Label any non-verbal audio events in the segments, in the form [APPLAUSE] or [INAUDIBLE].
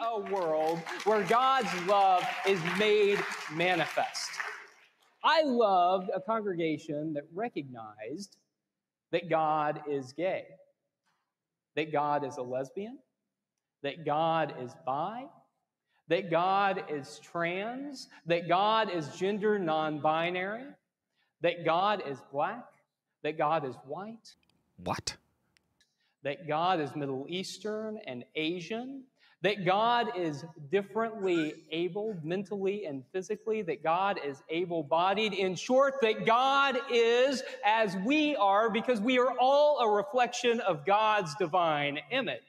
a world where God's love is made manifest. I loved a congregation that recognized that God is gay, that God is a lesbian, that God is bi, that God is trans, that God is gender non binary, that God is black, that God is white. What? That God is Middle Eastern and Asian, that God is differently able mentally and physically, that God is able bodied. In short, that God is as we are because we are all a reflection of God's divine image.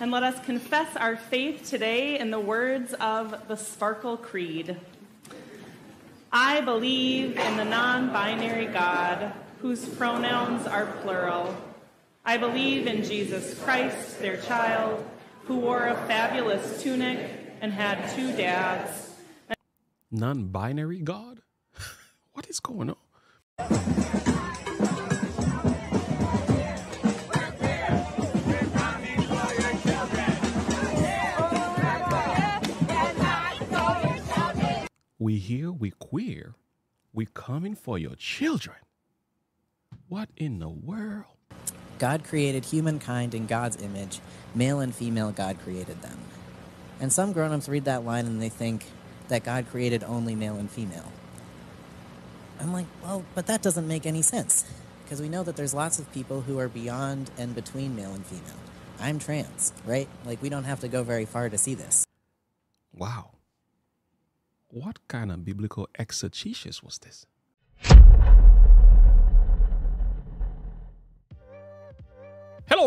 And let us confess our faith today in the words of the Sparkle Creed. I believe in the non binary God whose pronouns are plural. I believe in Jesus Christ, their child, who wore a fabulous tunic and had two dads. Non binary God? [LAUGHS] what is going on? We here, we queer, we coming for your children. What in the world? God created humankind in God's image. Male and female, God created them. And some grown ups read that line and they think that God created only male and female. I'm like, well, but that doesn't make any sense. Because we know that there's lots of people who are beyond and between male and female. I'm trans, right? Like, we don't have to go very far to see this. Wow. What kind of biblical exegesis was this?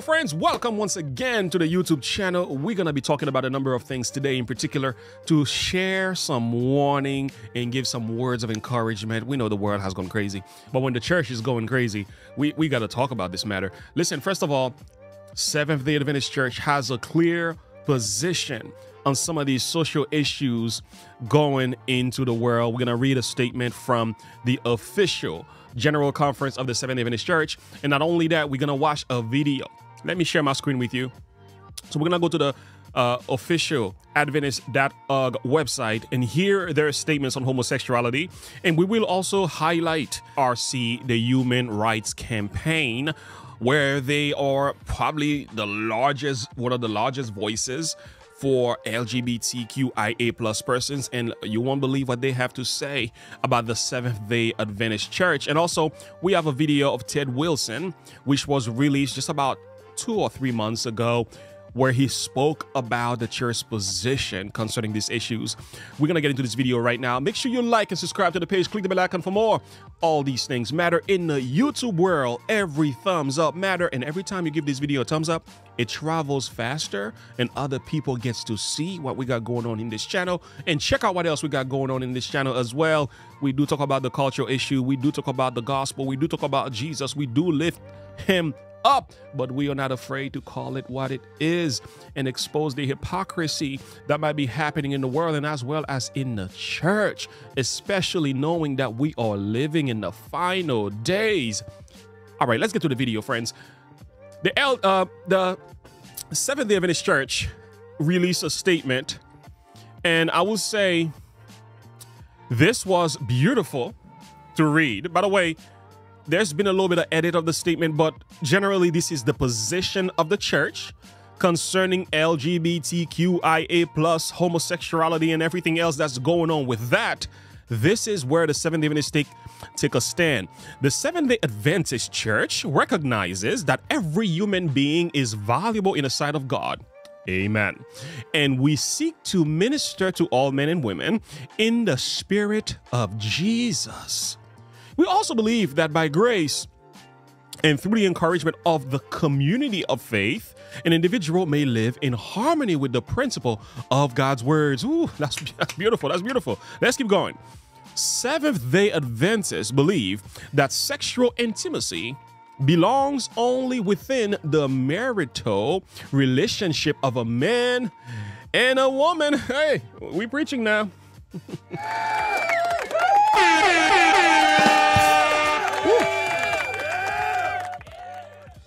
Friends. Welcome once again to the YouTube channel. We're going to be talking about a number of things today, in particular, to share some warning and give some words of encouragement. We know the world has gone crazy, but when the church is going crazy, we, we got to talk about this matter. Listen, first of all, Seventh day Adventist Church has a clear position on some of these social issues going into the world. We're going to read a statement from the official General Conference of the Seventh day Adventist Church. And not only that, we're going to watch a video. Let me share my screen with you. So we're going to go to the uh, official Adventist.org website and hear their statements on homosexuality. And we will also highlight HRC, the Human Rights Campaign, where they are probably the largest, one of the largest voices for LGBTQIA plus persons, and you won't believe what they have to say about the Seventh Day Adventist Church. And also, we have a video of Ted Wilson, which was released just about two or three months ago, where he spoke about the church's position concerning these issues. We're gonna get into this video right now. Make sure you like and subscribe to the page. Click the bell icon for more. All these things matter in the YouTube world. Every thumbs up matter, and every time you give this video a thumbs up, it travels faster and other people gets to see what we got going on in this channel and check out what else we got going on in this channel as well we do talk about the cultural issue we do talk about the gospel we do talk about jesus we do lift him up, but we are not afraid to call it what it is and expose the hypocrisy that might be happening in the world and as well as in the church, especially knowing that we are living in the final days. All right, let's get to the video, friends. The L, uh, the Seventh Day Adventist Church released a statement, and I will say this was beautiful to read. By the way, there's been a little bit of edit of the statement, but generally, this is the position of the church concerning LGBTQIA plus homosexuality and everything else that's going on with that. This is where the Seventh day Adventist take, take a stand. The Seventh day Adventist Church recognizes that every human being is valuable in the sight of God. Amen. And we seek to minister to all men and women in the spirit of Jesus. We also believe that by grace and through the encouragement of the community of faith, an individual may live in harmony with the principle of God's words. Ooh, [LAUGHS] that's, that's beautiful. That's beautiful. Let's keep going. Seventh day Adventists believe that sexual intimacy belongs only within the marital relationship of a man and a woman. Hey, we preaching now. [LAUGHS]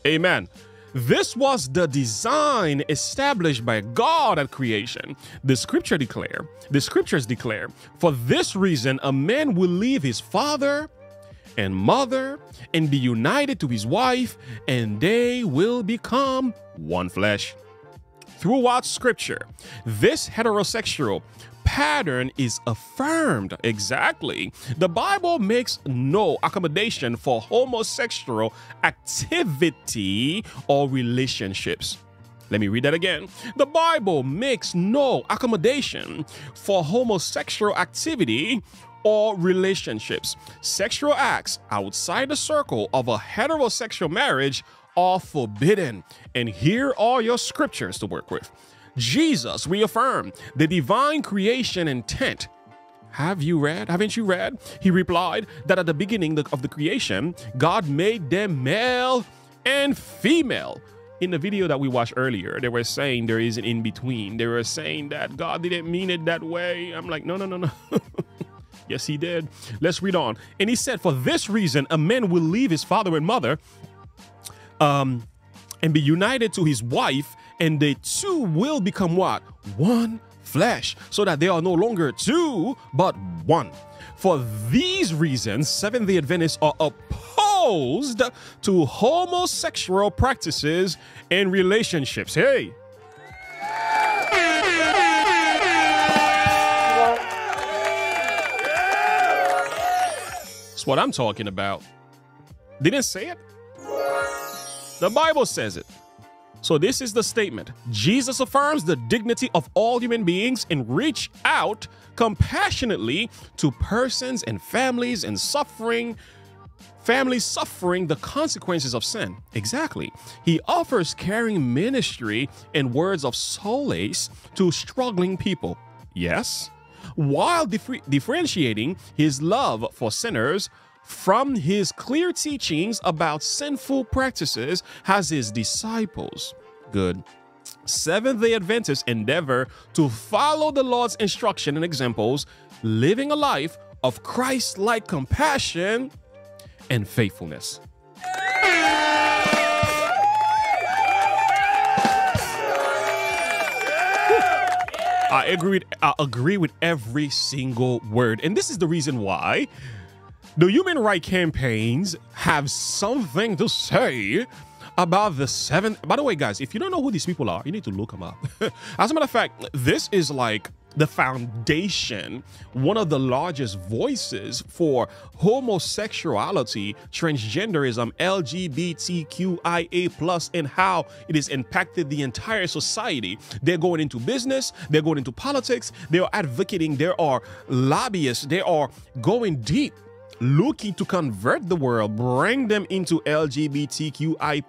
Amen. This was the design established by God at creation. The scripture declare, the scriptures declare, for this reason a man will leave his father and mother and be united to his wife, and they will become one flesh. Throughout scripture, this heterosexual pattern is affirmed. Exactly. The Bible makes no accommodation for homosexual activity or relationships. Let me read that again. The Bible makes no accommodation for homosexual activity or relationships. Sexual acts outside the circle of a heterosexual marriage are forbidden. And here are your scriptures to work with. Jesus reaffirmed the divine creation intent. Have you read? Haven't you read? He replied that at the beginning of the creation, God made them male and female. In the video that we watched earlier, they were saying there is an in between. They were saying that God didn't mean it that way. I'm like, no, no, no, no. [LAUGHS] yes, he did. Let's read on. And he said, For this reason, a man will leave his father and mother um, and be united to his wife, and they two will become what? One flesh, so that they are no longer two, but one. For these reasons, Seventh day Adventists are opposed to homosexual practices in relationships. Hey! That's what I'm talking about. Didn't say it. The Bible says it. So this is the statement. Jesus affirms the dignity of all human beings and reach out compassionately to persons and families and suffering families suffering the consequences of sin. Exactly. He offers caring ministry and words of solace to struggling people. Yes. While differentiating his love for sinners from his clear teachings about sinful practices as his disciples. Good. Seventh day Adventists endeavor to follow the Lord's instruction and examples, living a life of Christ like compassion and faithfulness. I agree, I agree with every single word. And this is the reason why the human rights campaigns have something to say about the seven. By the way, guys, if you don't know who these people are, you need to look them up. [LAUGHS] As a matter of fact, this is like the foundation, one of the largest voices for homosexuality, transgenderism, LGBTQIA plus, and how it has impacted the entire society. They're going into business, they're going into politics, they are advocating, there are lobbyists, they are going deep looking to convert the world, bring them into LGBTQIA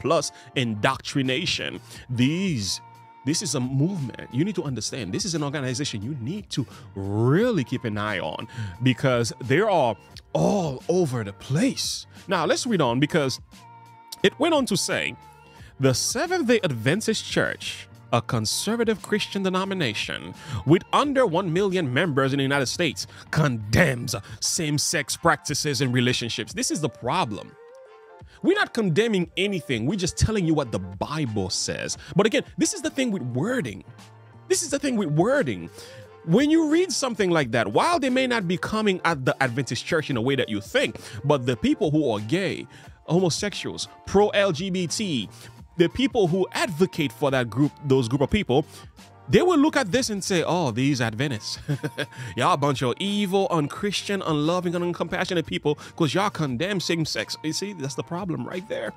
plus indoctrination. These this is a movement. You need to understand. This is an organization you need to really keep an eye on because they are all over the place. Now, let's read on because it went on to say the Seventh day Adventist Church a conservative Christian denomination with under 1 million members in the United States, condemns same sex practices and relationships. This is the problem. We're not condemning anything, we're just telling you what the Bible says. But again, this is the thing with wording. This is the thing with wording. When you read something like that, while they may not be coming at the Adventist church in a way that you think, but the people who are gay, homosexuals, pro LGBT, the people who advocate for that group, those group of people, they will look at this and say, oh, these Adventists, [LAUGHS] y'all a bunch of evil, unchristian, unloving, and uncompassionate people because y'all condemn same sex. You see, that's the problem right there.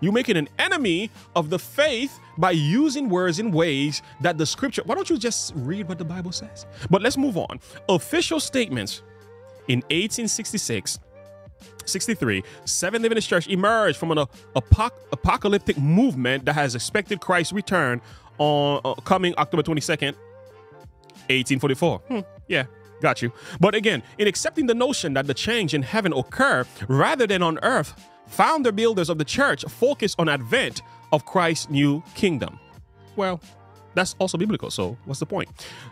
You're making an enemy of the faith by using words in ways that the scripture. Why don't you just read what the Bible says? But let's move on. Official statements in 1866 63, Seventh Adventist Church emerged from an apoc- apocalyptic movement that has expected Christ's return on uh, coming October 22nd, 1844. Hmm, yeah, got you. But again, in accepting the notion that the change in heaven occur rather than on earth, founder builders of the church focus on advent of Christ's new kingdom. Well, that's also biblical, so what's the point?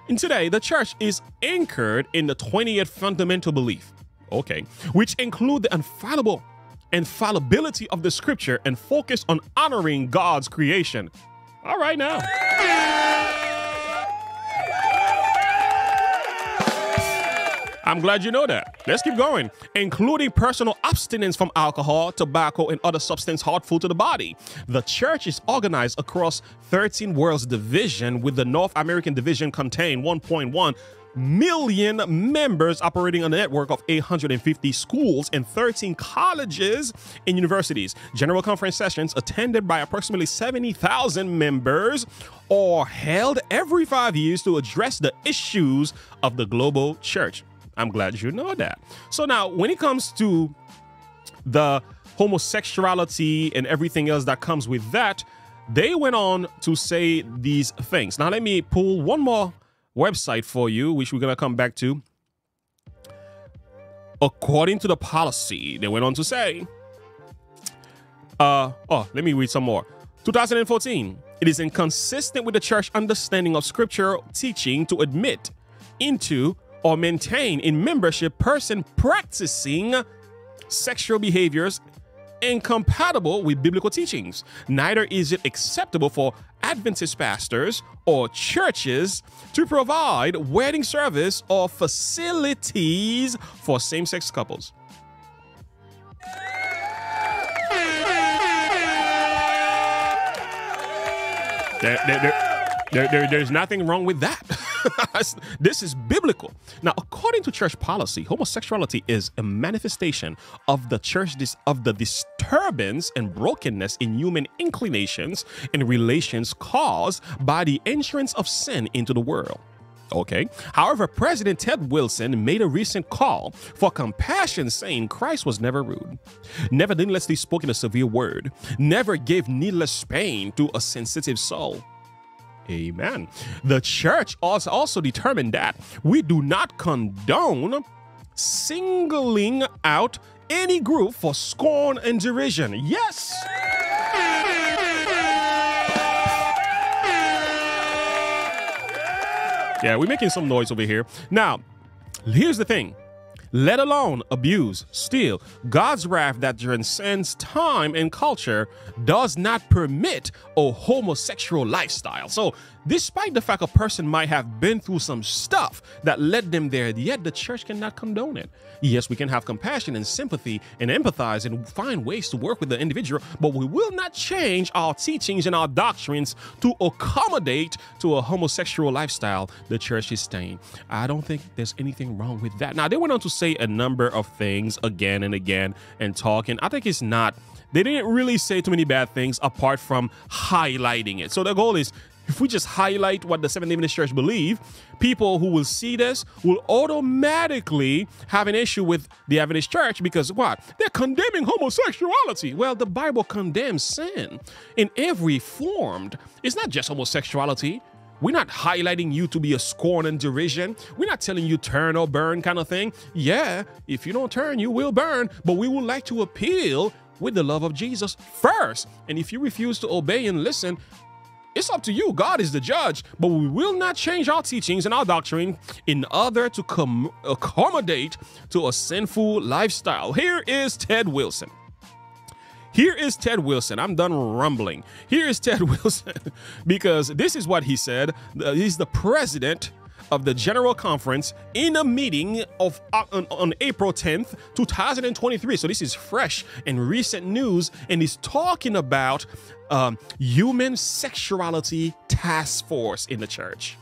And today, the church is anchored in the 20th fundamental belief okay, which include the infallible and fallibility of the scripture and focus on honoring God's creation. All right, now. I'm glad you know that. Let's keep going, including personal abstinence from alcohol, tobacco, and other substance harmful to the body. The church is organized across 13 worlds division, with the North American division contain 1.1 million members operating a network of 850 schools and 13 colleges and universities. General conference sessions attended by approximately 70,000 members are held every five years to address the issues of the global church. I'm glad you know that. So now, when it comes to the homosexuality and everything else that comes with that, they went on to say these things. Now, let me pull one more website for you, which we're going to come back to. According to the policy, they went on to say, uh, oh, let me read some more. 2014, it is inconsistent with the church understanding of scriptural teaching to admit into or maintain in membership person practicing sexual behaviors incompatible with biblical teachings. Neither is it acceptable for Adventist pastors or churches to provide wedding service or facilities for same sex couples. There, there, there, there's nothing wrong with that. [LAUGHS] [LAUGHS] this is biblical. Now, according to church policy, homosexuality is a manifestation of the church of the disturbance and brokenness in human inclinations and relations caused by the entrance of sin into the world. Okay. However, President Ted Wilson made a recent call for compassion, saying Christ was never rude, never needlessly spoken a severe word, never gave needless pain to a sensitive soul. Amen. The church also, determined that we do not condone singling out any group for scorn and derision. Yes. Yeah, we're making some noise over here. Now, here's the thing let alone abuse, steal. God's wrath that transcends time and culture does not permit a homosexual lifestyle. So, despite the fact a person might have been through some stuff that led them there, yet the church cannot condone it. Yes, we can have compassion and sympathy and empathize and find ways to work with the individual, but we will not change our teachings and our doctrines to accommodate to a homosexual lifestyle the church is staying. I don't think there's anything wrong with that. Now, they went on to say a number of things again and again and talking. I think it's not they didn't really say too many bad things apart from highlighting it. So the goal is if we just highlight what the Seventh Adventist Church believe, people who will see this will automatically have an issue with the Adventist Church because what? They're condemning homosexuality. Well, the Bible condemns sin in every form. It's not just homosexuality. We're not highlighting you to be a scorn and derision. We're not telling you turn or burn kind of thing. Yeah, if you don't turn, you will burn. But we would like to appeal with the love of Jesus first. And if you refuse to obey and listen, it's up to you. God is the judge, but we will not change our teachings and our doctrine in order to com- accommodate to a sinful lifestyle. Here is Ted Wilson. Here is Ted Wilson. I'm done rumbling. Here is Ted [LAUGHS] Wilson because this is what he said. Uh, he's the president of the General Conference in a meeting of uh, on, on, April 10th, 2023. So this is fresh and recent news, and he's talking about um, human sexuality task force in the church.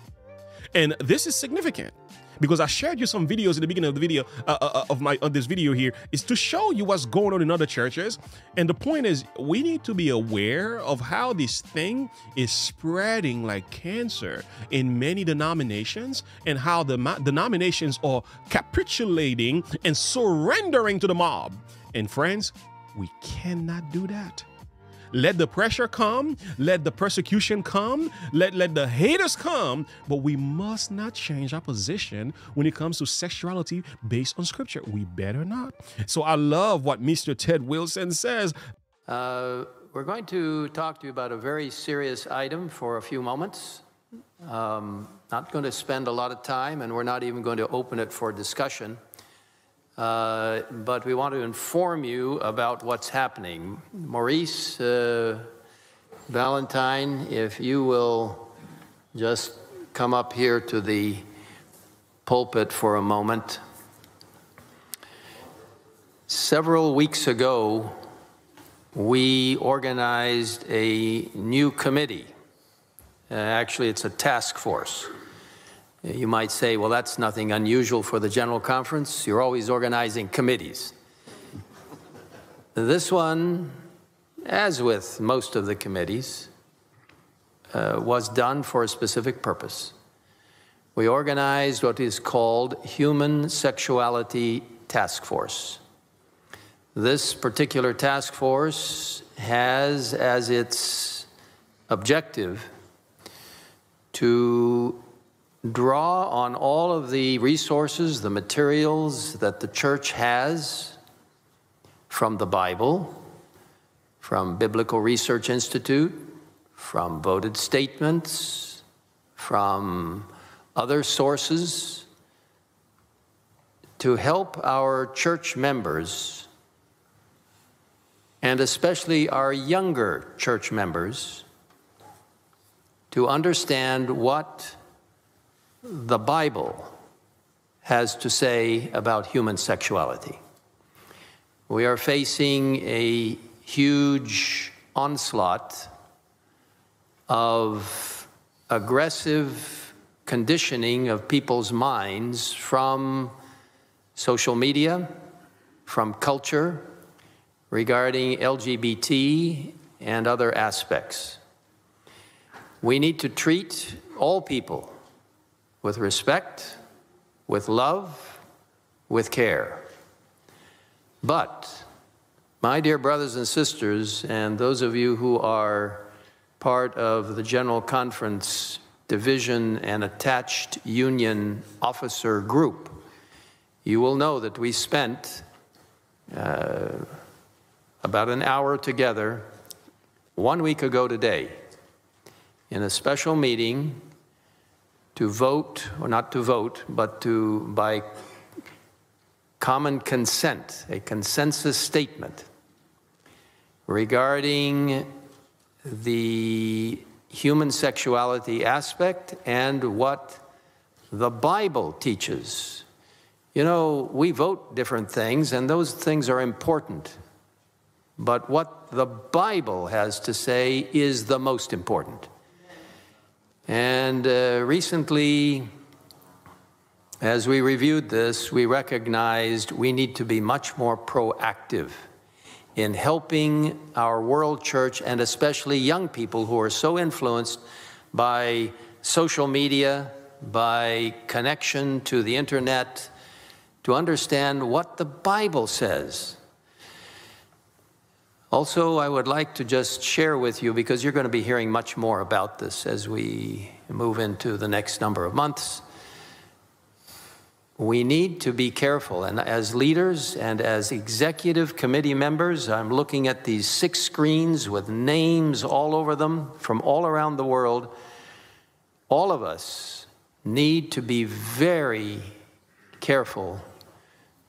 And this is significant because I shared you some videos in the beginning of the video uh, uh, uh, of my of this video here is to show you what's going on in other churches. And the point is, we need to be aware of how this thing is spreading like cancer in many denominations, and how the denominations are capitulating and surrendering to the mob. And friends, we cannot do that. Let the pressure come, let the persecution come, let, let the haters come, but we must not change our position when it comes to sexuality based on scripture. We better not. So I love what Mr. Ted Wilson says. Uh, we're going to talk to you about a very serious item for a few moments. Um, not going to spend a lot of time, and we're not even going to open it for discussion. Uh, but we want to inform you about what's happening. Maurice uh, Valentine, if you will just come up here to the pulpit for a moment. Several weeks ago, we organized a new committee. Uh, actually, it's a task force. You might say, well, that's nothing unusual for the General Conference. You're always organizing committees. This one, as with most of the committees, uh, was done for a specific purpose. We organized what is called Human Sexuality Task Force. This particular task force has as its objective to draw on all of the resources, the materials that the church has from the Bible, from Biblical Research Institute, from voted statements, from other sources, to help our church members and especially our younger church members, to understand what the Bible has to say about human sexuality. We are facing a huge onslaught of aggressive conditioning of people's minds from social media, from culture, regarding LGBT and other aspects. We need to treat all people with respect, with love, with care. But, my dear brothers and sisters, and those of you who are part of the General Conference Division and Attached Union Officer Group, you will know that we spent uh, about an hour together one week ago today in a special meeting to vote, or not to vote, but to, by common consent, a consensus statement regarding the human sexuality aspect and what the Bible teaches. You know, we vote different things, and those things are important. But what the Bible has to say is the most important. And uh, recently, as we reviewed this, we recognized we need to be much more proactive in helping our world church and especially young people who are so influenced by social media, by connection to the internet, to understand what the Bible says also, I would like to just share with you, because you're going to be hearing much more about this as we move into the next number of months. We need to be careful. And as leaders and as executive committee members, I'm looking at these six screens with names all over them from all around the world. All of us need to be very careful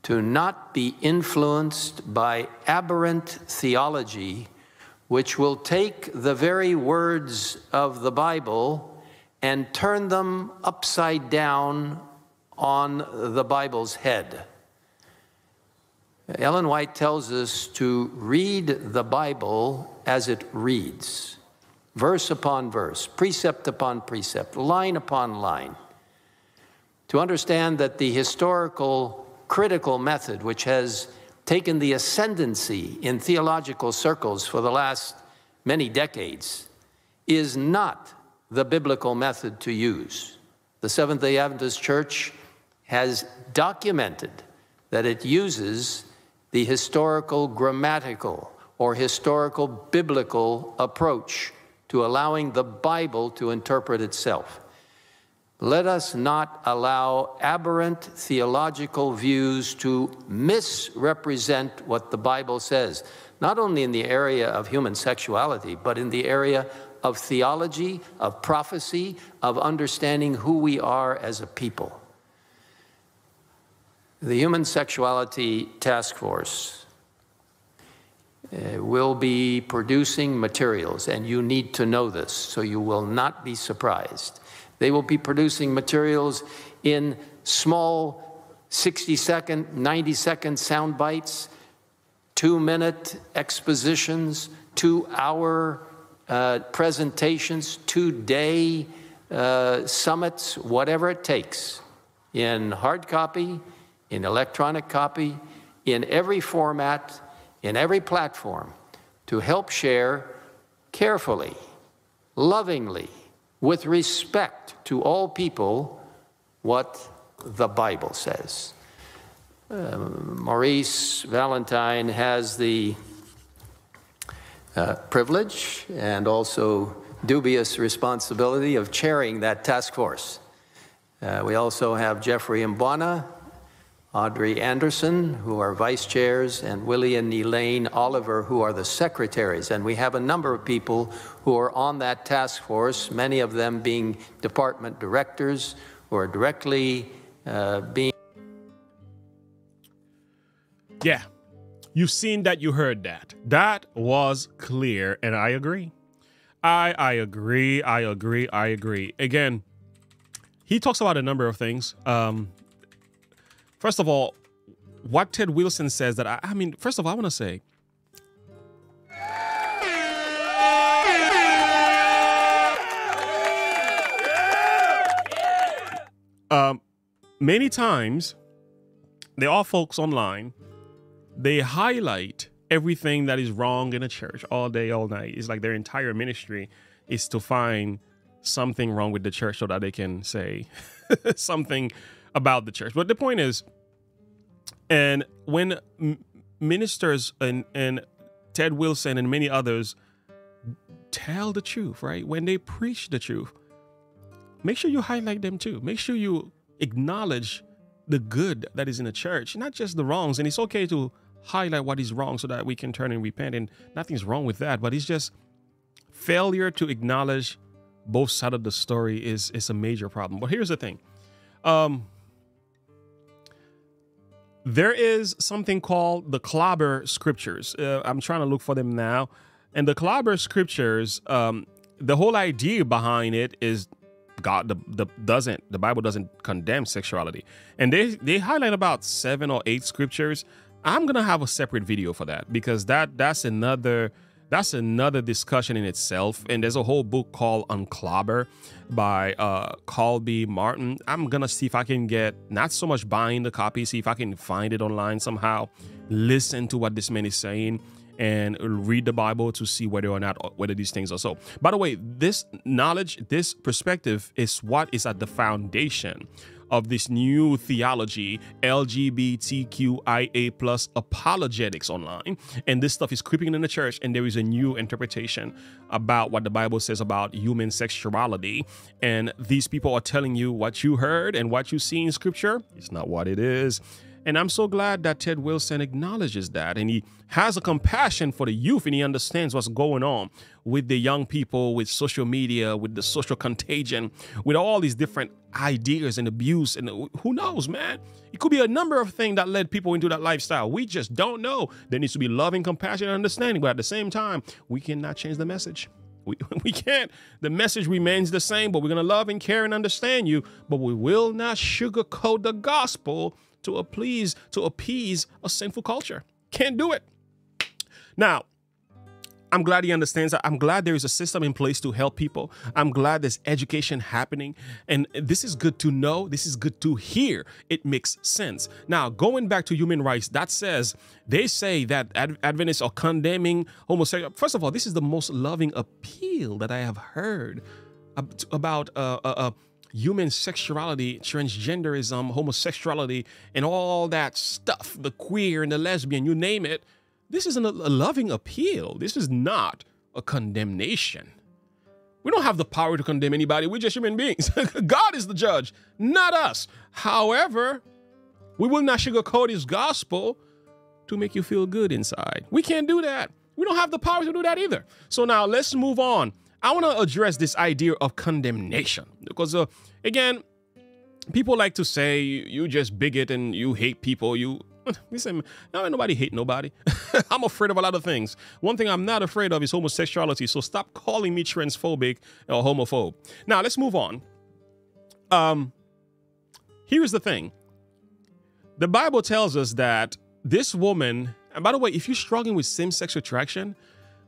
to not be influenced by aberrant theology, which will take the very words of the Bible and turn them upside down on the Bible's head. Ellen White tells us to read the Bible as it reads, verse upon verse, precept upon precept, line upon line, to understand that the historical critical method which has taken the ascendancy in theological circles for the last many decades is not the biblical method to use. The Seventh day Adventist Church has documented that it uses the historical grammatical or historical biblical approach to allowing the Bible to interpret itself. Let us not allow aberrant theological views to misrepresent what the Bible says, not only in the area of human sexuality, but in the area of theology, of prophecy, of understanding who we are as a people. The Human Sexuality Task Force uh, will be producing materials, and you need to know this, so you will not be surprised. They will be producing materials in small 60 second, 90 second sound bites, two minute expositions, two hour uh, presentations, two day uh, summits, whatever it takes, in hard copy, in electronic copy, in every format, in every platform, to help share carefully, lovingly, with respect to all people what the Bible says. Uh, Maurice Valentine has the uh, privilege and also dubious responsibility of chairing that task force. Uh, we also have Geoffrey Mbwana, Audrey Andersson, who are vice chairs, and Willie and Elaine Oliver, who are the secretaries. And we have a number of people who are on that task force, many of them being department directors who are directly uh, being. Yeah, you've seen that, you heard that. That was clear, and I agree. I I agree. I agree. I agree. Again, he talks about a number of things. Um, First of all, what Ted Wilson says that I, I mean, first of all, I want to say um, many times there are folks online they highlight everything that is wrong in a church all day all night. It's like their entire ministry is to find something wrong with the church so that they can say [LAUGHS] something about the church. But the point is, and when ministers and, and Ted Wilson and many others tell the truth, right? When they preach the truth, make sure you highlight them too. Make sure you acknowledge the good that is in the church, not just the wrongs. And it's okay to highlight what is wrong so that we can turn and repent. And nothing's wrong with that, but it's just failure to acknowledge both sides of the story is is a major problem. But here's the thing. Um, there is something called the Clobber Scriptures. Uh, I'm trying to look for them now. And the Clobber Scriptures, um, the whole idea behind it is God the, the doesn't the Bible doesn't condemn sexuality, and they they highlight about seven or eight scriptures. I'm gonna have a separate video for that because that that's another that's another discussion in itself. And there's a whole book called Unclobber by uh, Colby Martin. I'm gonna see if I can get not so much buying the copy, see if I can find it online somehow, listen to what this man is saying, and read the Bible to see whether or not whether these things are so. By the way, this knowledge, this perspective is what is at the foundation of this new theology, LGBTQIA plus apologetics online. And this stuff is creeping in the church, and there is a new interpretation about what the Bible says about human sexuality. And these people are telling you what you heard and what you see in scripture. It's not what it is. And I'm so glad that Ted Wilson acknowledges that and he has a compassion for the youth and he understands what's going on with the young people, with social media, with the social contagion, with all these different ideas and abuse. And who knows, man? It could be a number of things that led people into that lifestyle. We just don't know. There needs to be loving, compassion, and understanding. But at the same time, we cannot change the message. We, [LAUGHS] we can't. The message remains the same, but we're going to love and care and understand you, but we will not sugarcoat the gospel to appease to appease a sinful culture. Can't do it. Now, I'm glad he understands that. I'm glad there is a system in place to help people. I'm glad there's education happening. And this is good to know. This is good to hear. It makes sense. Now, going back to human rights, that says they say that Adventists are condemning homosexuality. First of all, this is the most loving appeal that I have heard about uh, uh, uh, human sexuality, transgenderism, homosexuality, and all that stuff, the queer and the lesbian, you name it. This isn't a, loving appeal. This is not a condemnation. We don't have the power to condemn anybody. We're just human beings. [LAUGHS] God is the judge, not us. However, we will not sugarcoat his gospel to make you feel good inside. We can't do that. We don't have the power to do that either. So now let's move on I want to address this idea of condemnation because, uh, again, people like to say you just bigot and you hate people. You [LAUGHS] listen, no, nobody hate nobody. [LAUGHS] I'm afraid of a lot of things. One thing I'm not afraid of is homosexuality. So stop calling me transphobic or homophobe. Now let's move on. Um, here's the thing. The Bible tells us that this woman, and by the way, if you're struggling with same-sex attraction,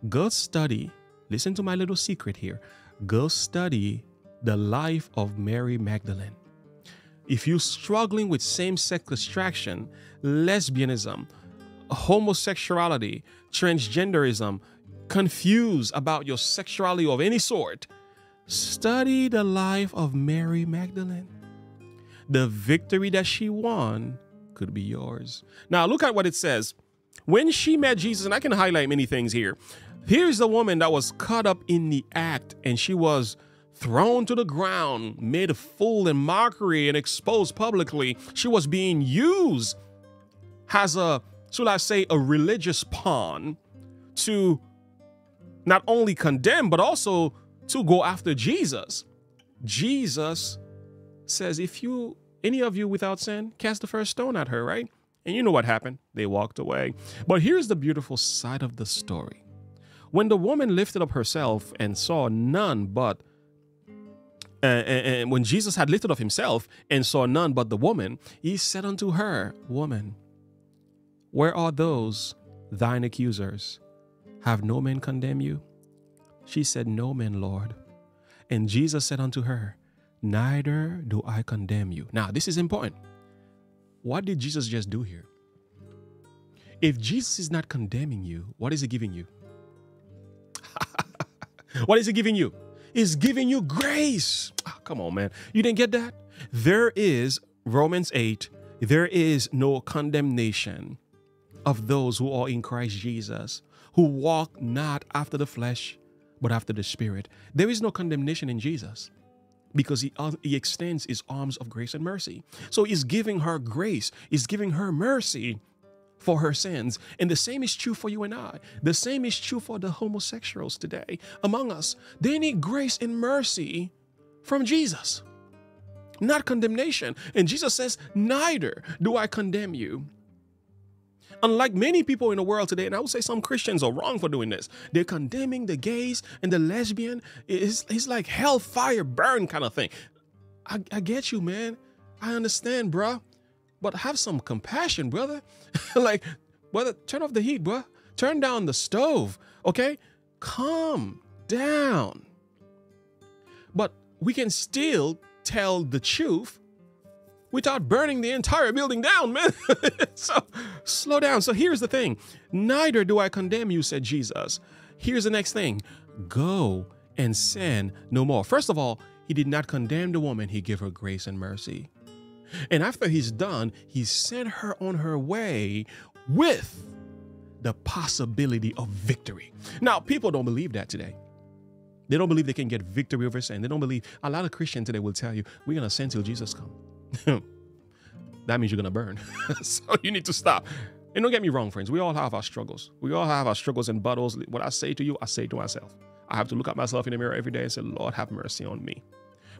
go study. Listen to my little secret here. Go study the life of Mary Magdalene. If you're struggling with same sex attraction, lesbianism, homosexuality, transgenderism, confused about your sexuality of any sort, study the life of Mary Magdalene. The victory that she won could be yours. Now, look at what it says. When she met Jesus, and I can highlight many things here. Here's the woman that was caught up in the act, and she was thrown to the ground, made a fool and mockery, and exposed publicly. She was being used as a, should I say, a religious pawn to not only condemn, but also to go after Jesus. Jesus says, if you, any of you without sin, cast the first stone at her, right? And you know what happened? They walked away. But here's the beautiful side of the story. When the woman lifted up herself and saw none but uh, and, and when Jesus had lifted up himself and saw none but the woman, he said unto her, Woman, where are those thine accusers? Have no man condemned you? She said, No man, Lord. And Jesus said unto her, Neither do I condemn you. Now, this is important. What did Jesus just do here? If Jesus is not condemning you, what is he giving you? What is he giving you? is giving you grace. Oh, come on, man. You didn't get that? There is, Romans 8, there is no condemnation of those who are in Christ Jesus, who walk not after the flesh, but after the Spirit. There is no condemnation in Jesus because he, uh, he extends his arms of grace and mercy. So he's giving her grace, he's giving her mercy for her sins. And the same is true for you and I. The same is true for the homosexuals today among us. They need grace and mercy from Jesus, not condemnation. And Jesus says, Neither do I condemn you. Unlike many people in the world today, and I would say some Christians are wrong for doing this, they're condemning the gays and the lesbian. It's, it's like hellfire burn kind of thing. I, I get you, man. I understand, bruh. But have some compassion, brother. [LAUGHS] like, brother, turn off the heat, bro. Turn down the stove, okay? Calm down. But we can still tell the truth without burning the entire building down, man. [LAUGHS] so slow down. So here's the thing Neither do I condemn you, said Jesus. Here's the next thing go and sin no more. First of all, he did not condemn the woman, he gave her grace and mercy. And after he's done, he sent her on her way with the possibility of victory. Now, people don't believe that today. They don't believe they can get victory over sin. They don't believe a lot of Christians today will tell you, we're gonna sin till Jesus comes. [LAUGHS] that means you're gonna burn. [LAUGHS] so you need to stop. And don't get me wrong, friends, we all have our struggles. We all have our struggles and battles. What I say to you, I say to myself. I have to look at myself in the mirror every day and say, Lord, have mercy on me.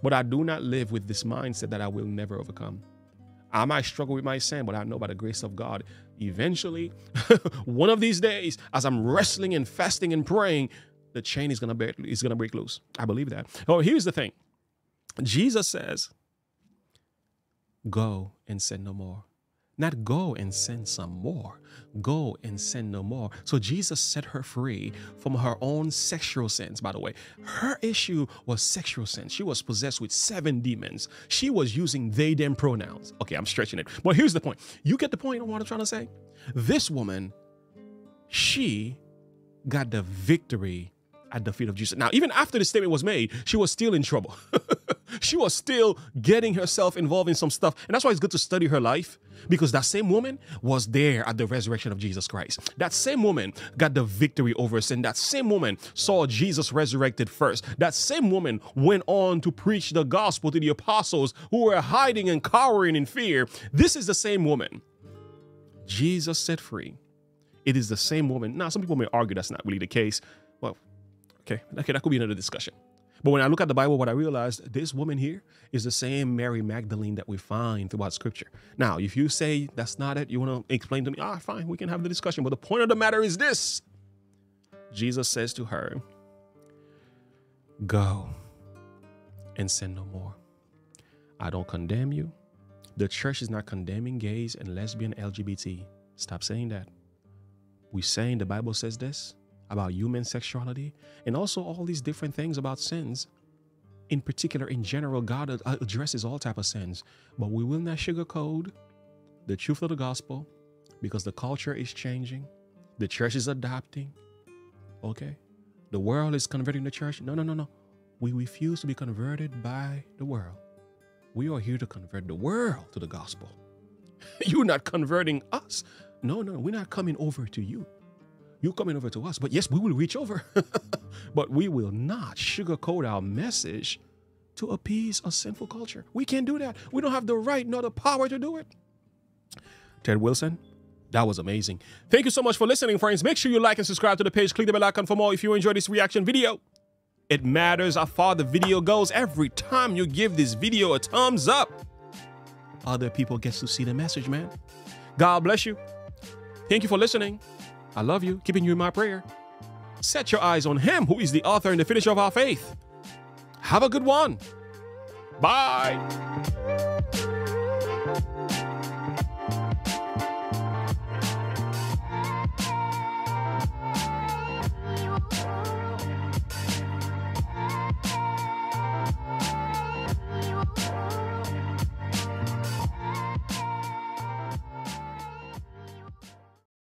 But I do not live with this mindset that I will never overcome. I might struggle with my sin, but I know by the grace of God, eventually, [LAUGHS] one of these days, as I'm wrestling and fasting and praying, the chain is gonna break, is gonna break loose. I believe that. Oh, here's the thing. Jesus says, "Go and sin no more." Not go and sin some more. Go and sin no more. So Jesus set her free from her own sexual sins, by the way. Her issue was sexual sin. She was possessed with seven demons. She was using they, them pronouns. Okay, I'm stretching it. But here's the point. You get the point of what I'm trying to say? This woman, she got the victory at the feet of Jesus. Now, even after the statement was made, she was still in trouble. [LAUGHS] she was still getting herself involved in some stuff. And that's why it's good to study her life because that same woman was there at the resurrection of Jesus Christ. That same woman got the victory over sin. That same woman saw Jesus resurrected first. That same woman went on to preach the gospel to the apostles who were hiding and cowering in fear. This is the same woman Jesus set free. It is the same woman. Now, some people may argue that's not really the case. Well, Okay, okay, that could be another discussion. But when I look at the Bible, what I realized this woman here is the same Mary Magdalene that we find throughout Scripture. Now, if you say that's not it, you want to explain to me, ah, fine, we can have the discussion. But the point of the matter is this Jesus says to her, Go and sin no more. I don't condemn you. The church is not condemning gays and lesbian LGBT. Stop saying that. We're saying the Bible says this about human sexuality and also all these different things about sins. In particular, in general, God addresses all type of sins, but we will not sugarcoat the truth of the gospel because the culture is changing, the church is adapting. Okay, the world is converting the church. No, no, no, no. We refuse to be converted by the world. We are here to convert the world to the gospel. [LAUGHS] You're not converting us. No, no, we're not coming over to you. You're coming over to us. But yes, we will reach over. [LAUGHS] but we will not sugarcoat our message to appease a sinful culture. We can't do that. We don't have the right nor the power to do it. Ted Wilson, that was amazing. Thank you so much for listening, friends. Make sure you like and subscribe to the page. Click the bell icon for more if you enjoyed this reaction video. It matters how far the video goes. Every time you give this video a thumbs up, other people get to see the message, man. God bless you. Thank you for listening. I love you, keeping you in my prayer. Set your eyes on Him who is the author and the finisher of our faith. Have a good one. Bye.